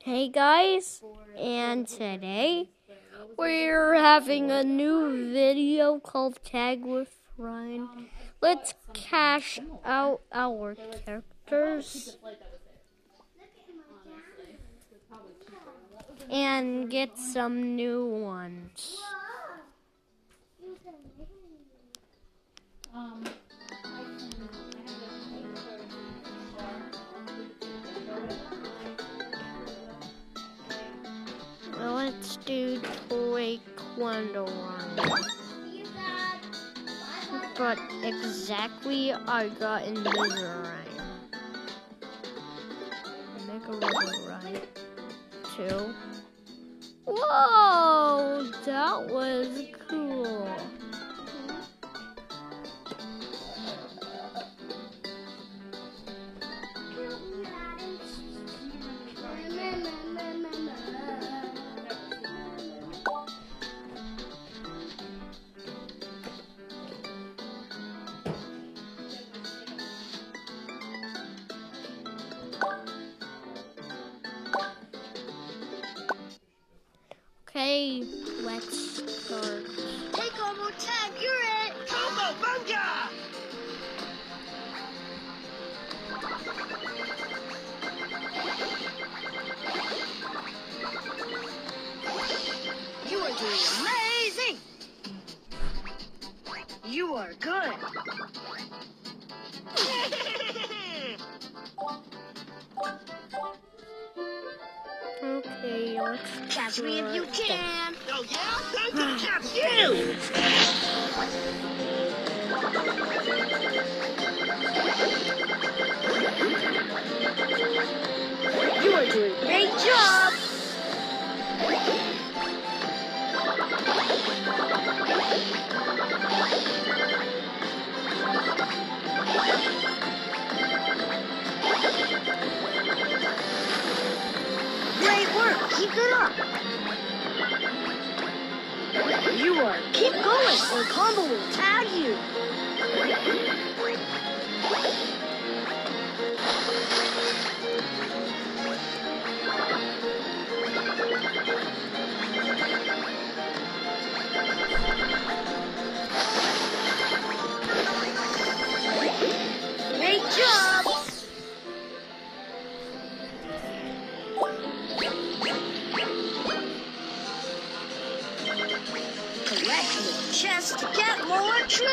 Hey guys, and today we're having a new video called Tag with Ryan. Let's cash out our characters and get some new ones. Um, let's do Taekwondo. But exactly I got Invisalign. Mega Okay, let's start. Take over tag, you're it! Combo Bunga! You are doing amazing! You are good. Okay, let's Catch me if you can. oh yeah? I'm gonna catch you! You are doing a great job. Great work. Keep it up. You are. Keep going, or Combo will tag you. You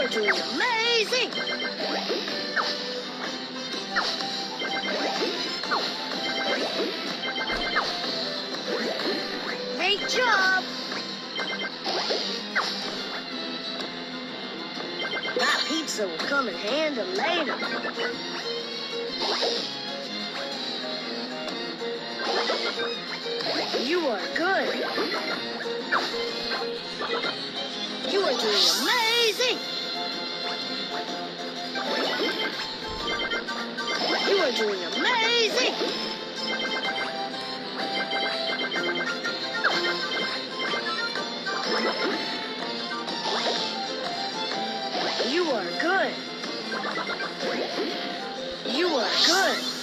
are doing amazing. Great job. Pizza will come in handy later. You are good. You are doing amazing. You are doing amazing. You are good.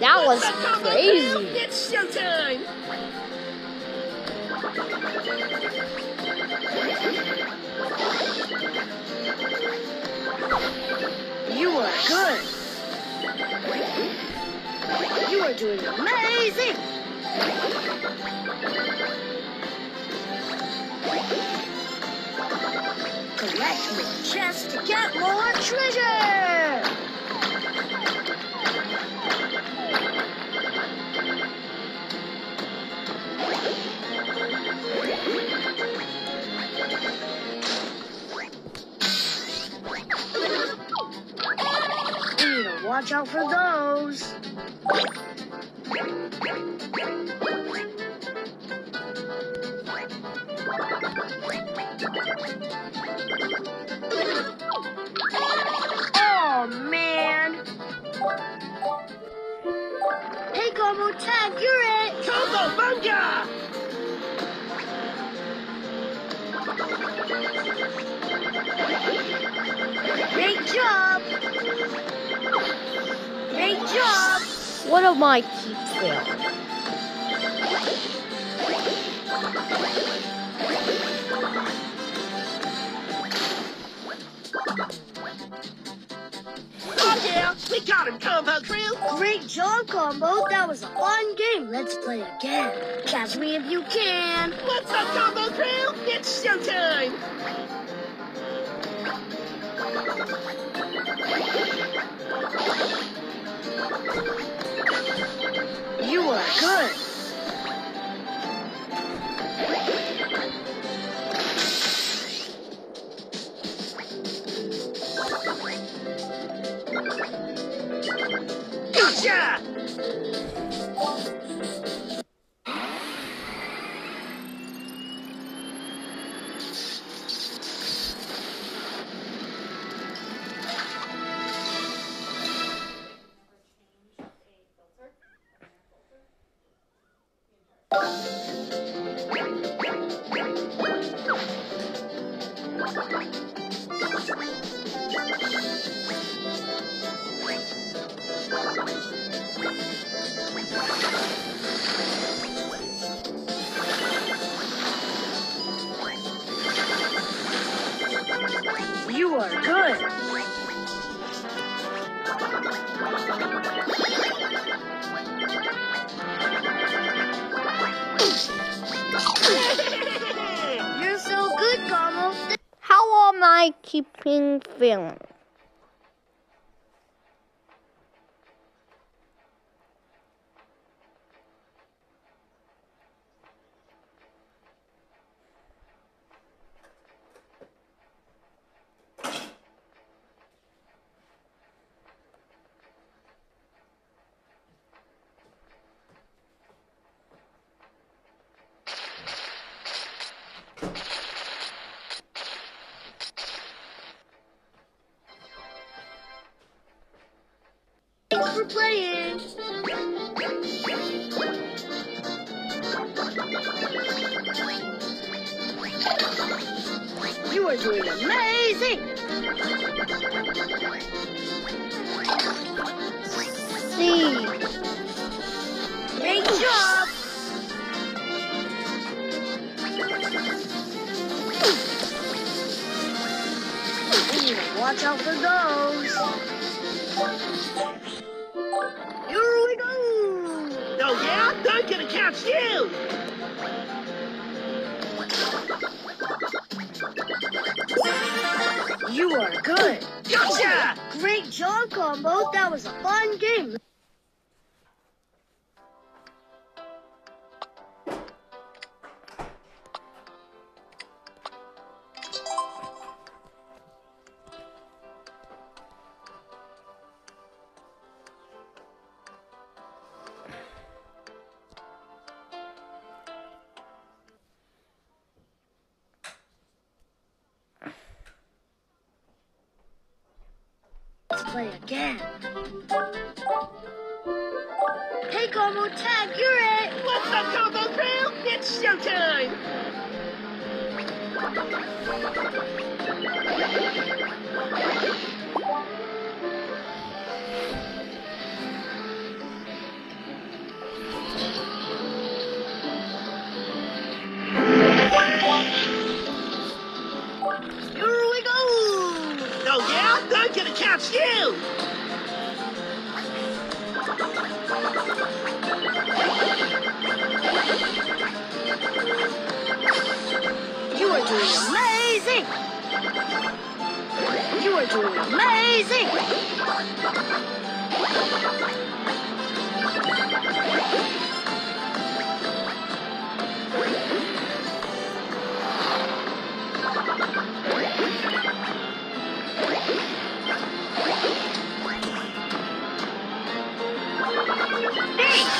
That was crazy. It's showtime! You are good. You are doing amazing! Collect more chests to get more treasure! Watch out for those. Oh man! Hey, Combo Tag, you're it! Combo Bunga! Great job! Great job! What am I keep failing? Oh yeah, we got him, Combo Crew! Great job, Combo. That was a fun game. Let's play again. Catch me if you can. What's up, Combo Crew? It's showtime! You are good. Gotcha! I keeping failing? Playing. You are doing amazing. C. Great job. Watch out for those. Oh yeah? I'm gonna catch you! You are good. Gotcha! Great job, Combo. That was a fun game. Let's play again. Hey, Combo Tag, you're it. What's up, Combo Crew? It's showtime! Here You're amazing!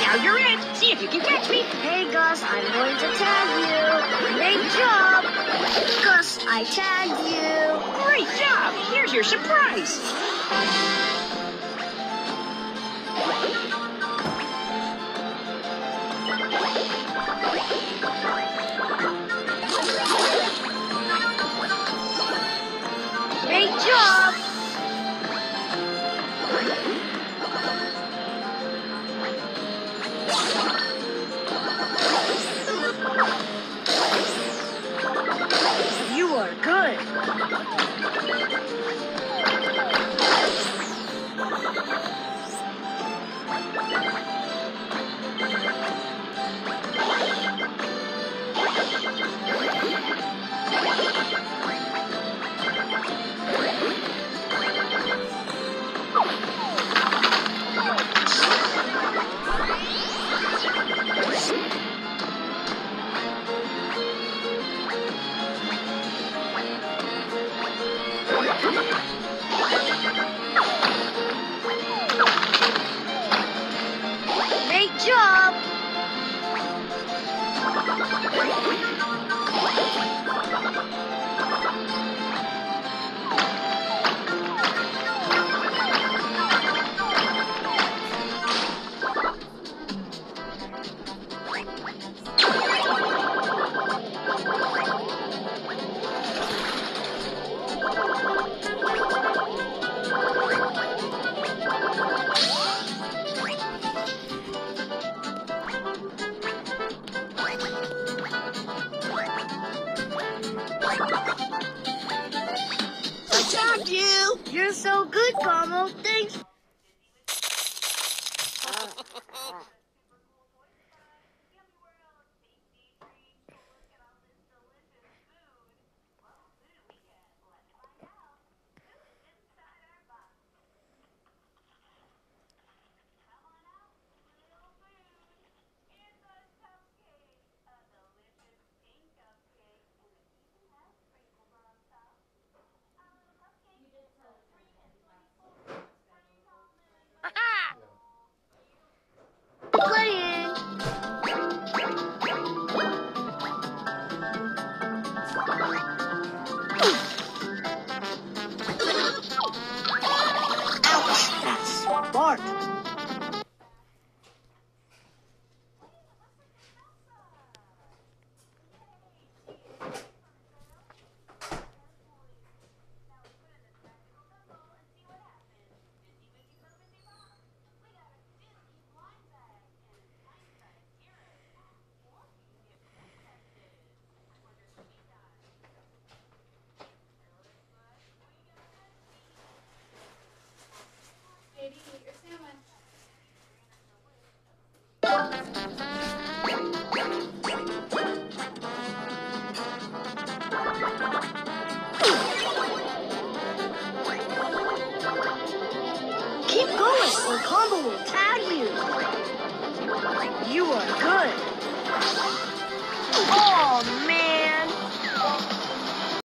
Now you're in. See if you can catch me. Hey, Gus, I'm going to tag you. Great job. Gus, I your surprise. You're so good, Como. Thanks.